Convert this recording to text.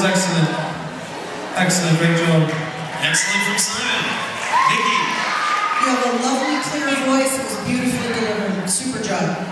Excellent, Excellent, great job. Excellent from Simon. Nikki. You have a lovely, clear voice. It was beautifully delivered. Super job.